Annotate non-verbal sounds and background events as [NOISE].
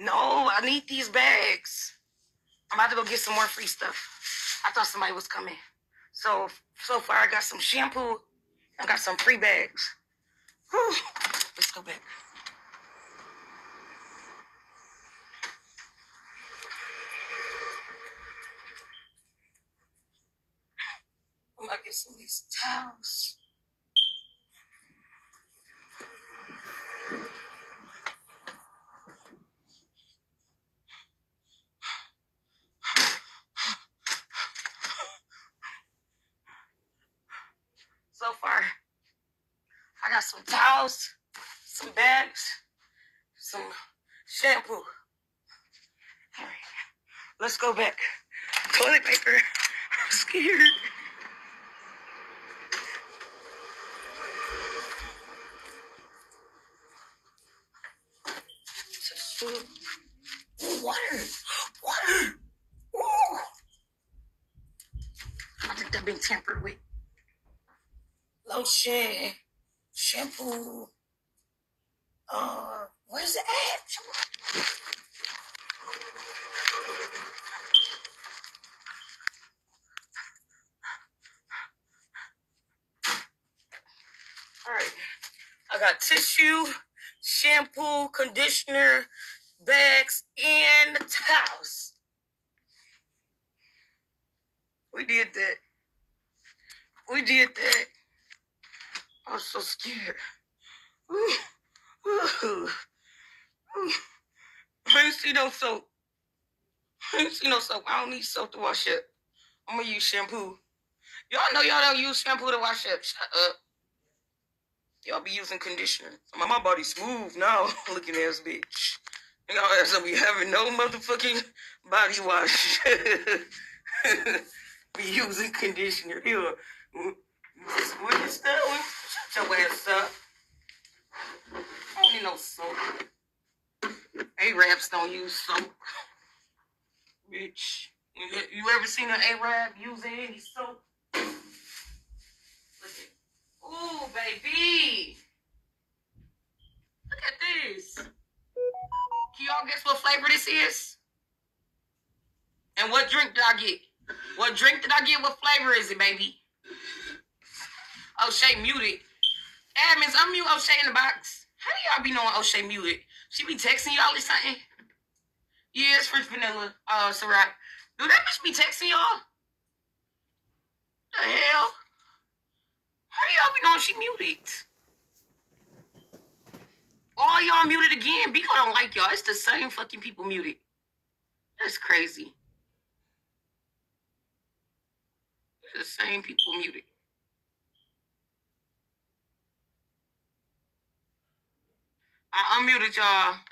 No, I need these bags. I'm about to go get some more free stuff. I thought somebody was coming. So so far I got some shampoo. I got some free bags. Whew. Let's go back. I'm gonna get some of these towels. So far, I got some towels, some bags, some shampoo. All right, let's go back. Toilet paper. [LAUGHS] I'm scared. Water. Water. Ooh. I think that been tampered with. Lotion. Shampoo. Uh, where's it at? All right. I got tissue, shampoo, conditioner, bags, and towels. We did that. We did that. I was so scared. Ooh, ooh. I ain't see no soap. I ain't see no soap. I don't need soap to wash up. I'm gonna use shampoo. Y'all know y'all don't use shampoo to wash up. Shut up. Y'all be using conditioner. My, my body's smooth now. [LAUGHS] Looking ass bitch. Y'all ass don't be having no motherfucking body wash. [LAUGHS] be using conditioner. Here. What is that? Shut your ass up. I don't need no soap. Arabs don't use soap. Bitch. You, ever seen an Arab using any soap? Ooh, baby. Look at this. Can y'all guess what flavor this is? And what drink did I get? What drink did I get? What flavor is it, baby? O'Shea muted. Admins, unmute O'Shea in the box. How do y'all be knowing O'Shea muted? She be texting y'all or something? Yeah, it's French vanilla. Uh, Ciroc. Do that bitch be texting y'all? The hell? How y'all be knowing she muted? All y'all muted again. Bigo don't like y'all. It's the same fucking people muted. That's crazy. It's the same people muted. I unmuted y'all.